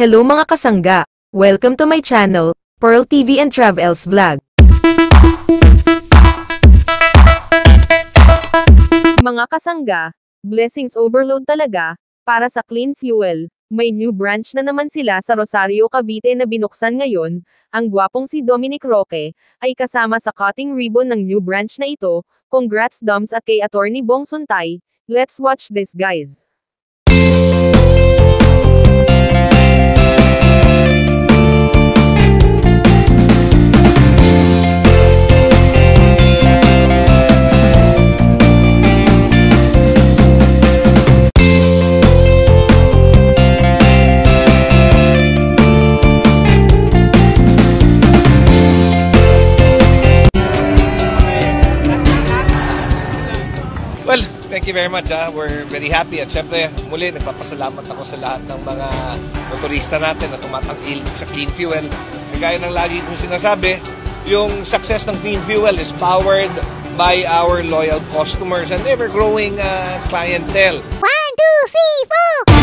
Hello mga kasangga! Welcome to my channel, Pearl TV and Travels Vlog. Mga kasangga, blessings overload talaga, para sa clean fuel. May new branch na naman sila sa Rosario, Cavite na binuksan ngayon, ang gwapong si Dominic Roque, ay kasama sa cutting ribbon ng new branch na ito, congrats Doms at kay Attorney Bong Suntay, let's watch this guys. Well, thank you very much. Ha. We're very happy. At syempre, muli, nagpapasalamat ako sa lahat ng mga motorista natin na tumatangkil sa clean fuel. Kagaya ng lagi kong sinasabi, yung success ng clean fuel is powered by our loyal customers and ever-growing uh, clientele. One, two, three, four.